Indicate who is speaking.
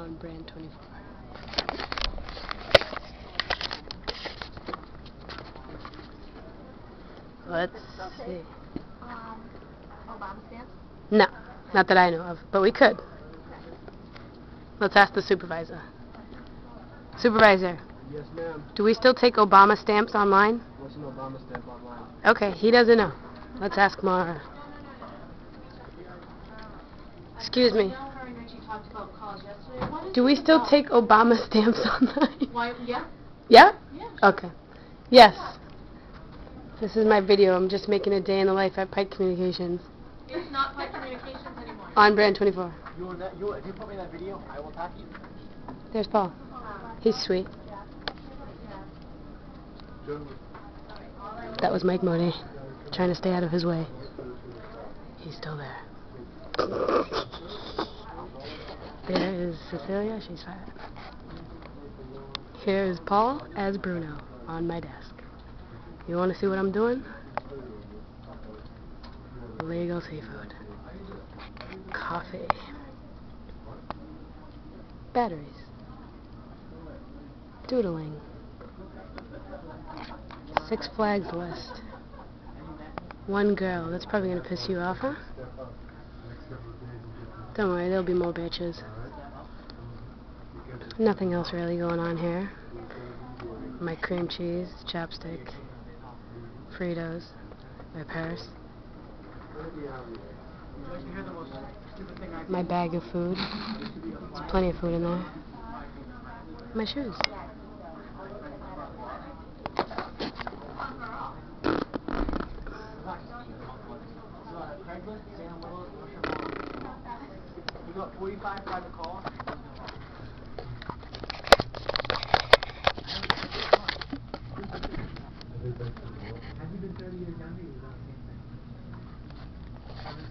Speaker 1: on Brand 24. Let's see.
Speaker 2: Um, Obama stamps?
Speaker 1: No, not that I know of, but we could. Let's ask the supervisor. Supervisor,
Speaker 3: Yes, ma'am.
Speaker 1: do we still take Obama stamps online?
Speaker 3: What's an Obama stamp online?
Speaker 1: Okay, he doesn't know. Let's ask Mara.
Speaker 2: What is
Speaker 1: Do we still take Obama stamps online?
Speaker 2: Why, yeah?
Speaker 1: Yeah?
Speaker 2: Yeah.
Speaker 1: Okay. Yes. This is my video. I'm just making a day in the life at Pike Communications
Speaker 2: It's not Pike Communications anymore.
Speaker 1: on Brand 24.
Speaker 3: You want that? You if you put me in that video, I will tap you.
Speaker 1: There's Paul. He's sweet. That was Mike Modi, trying to stay out of his way. He's still there. There is Cecilia, she's fat. Here is Paul as Bruno on my desk. You want to see what I'm doing? Legal seafood. Coffee. Batteries. Doodling. Six Flags list. One girl. That's probably gonna piss you off, huh? Don't worry, there'll be more bitches. Nothing else really going on here. My cream cheese, chapstick, Fritos, my purse, my bag of food. There's plenty of food in there. My shoes.
Speaker 3: what, 45 private calls? Have you been 30 years younger? You don't think that. Haven't